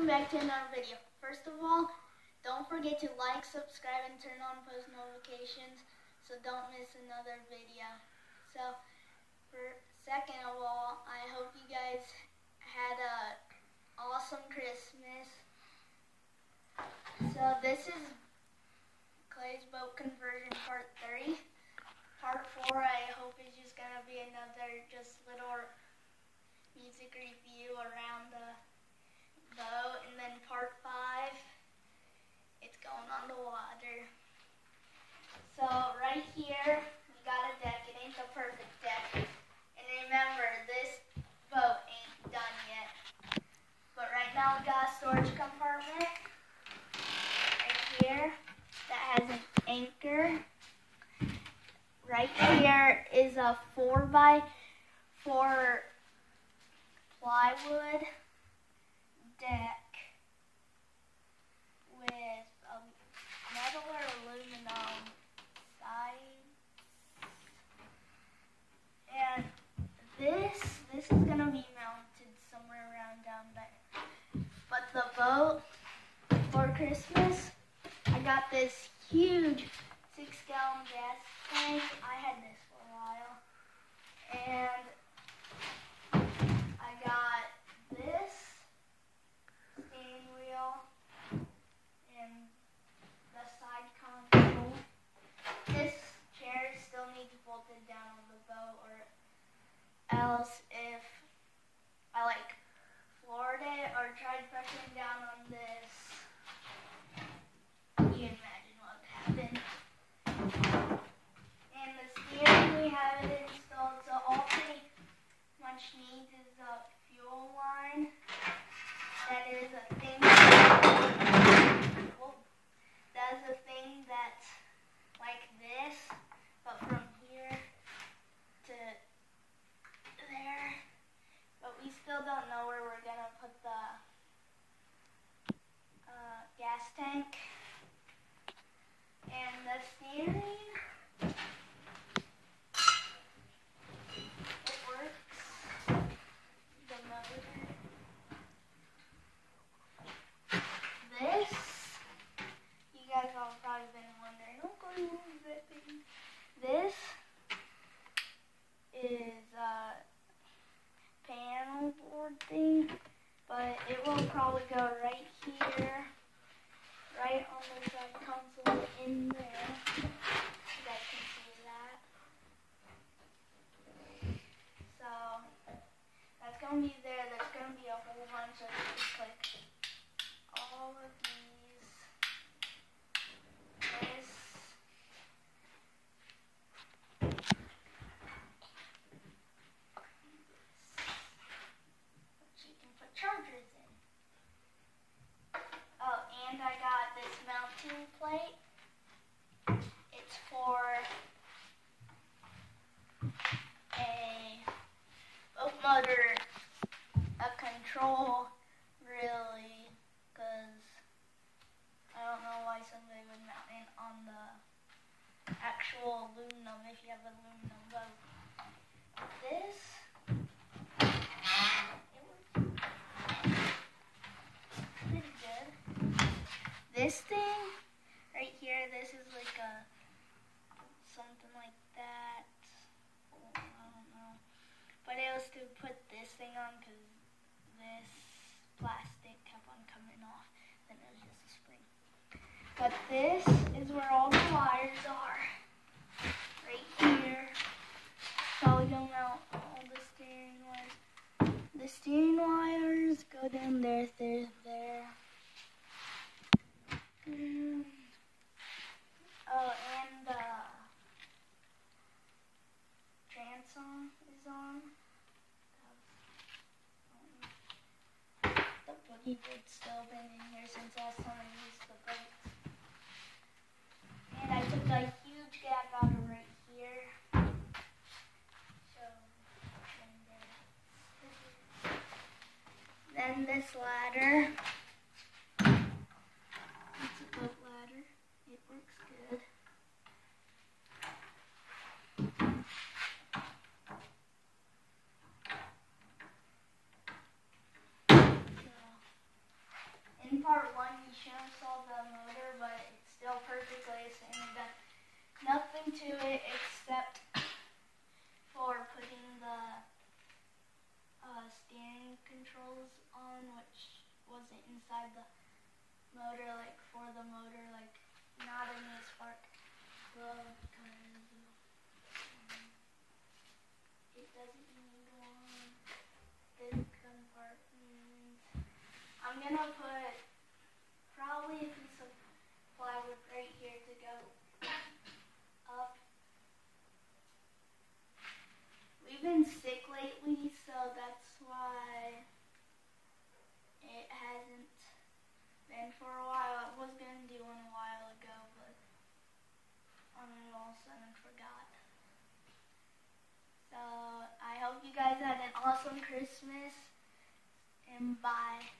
welcome back to another video. First of all, don't forget to like, subscribe, and turn on post notifications so don't miss another video. So, for second of all, I hope you guys had a awesome Christmas. So this is Clay's boat conversion part 3. Part 4 I hope is just going to be another just little music review around the boat. And then part 5, it's on the water. So right here, we got a deck. It ain't the perfect deck. And remember, this boat ain't done yet. But right now we got a storage compartment right here that has an anchor. Right here is a 4 by 4 plywood deck with aluminum sides. And this, this is gonna be mounted somewhere around down there. But the boat for Christmas, I got this huge six gallon gas tank. I had this for a while. And I got this steering wheel and the side console. This chair still needs bolted down on the boat or else if I like floored it or tried pressing down on this, you can imagine what would happen. And the steering, we have it installed, so all pretty much needs is a fuel line. That is a thing. Whoa. That is a thing that's like this, but from here to there. But we still don't know where we're gonna put the uh, gas tank. And the steering, it works. The motor. This, you guys all probably been wondering, okay, what is that thing? This is a panel board thing, but it will probably go right here, right on console in there. You guys can see that. So that's gonna be there. There's gonna be a whole bunch of you can click all of these. This. Which you can put chargers in. Oh, and I got this mounting plate. It's for a boat motor, a control, really, because I don't know why somebody would mount it on the actual aluminum if you have aluminum boat. This, pretty good. This thing right here, this is like a something like that. Oh, I don't know. But it was to put this thing on because this plastic kept on coming off. Then it was just a spring. But this is where all the wires are. Right here. Probably gonna mount all the steering wires. The steering wires go down there, there, there. Mm. Oh, and the transom is on. The still been in here since last time I used the boat. And I took a huge gap out of right here. So, and uh, then this ladder. It's a boat ladder. It works good. So, in part one you should have saw the motor, but it's still perfectly ascending. Done nothing to it except for putting the uh, steering controls on, which wasn't inside the motor, like for the motor, like not in the spark plug of. Um, it doesn't need one. This compartment. I'm gonna put probably a piece right here to go up. We've been sick lately, so that's why it hasn't been for a while. I was gonna do one a while ago, but I all of a sudden forgot. So I hope you guys had an awesome Christmas and bye.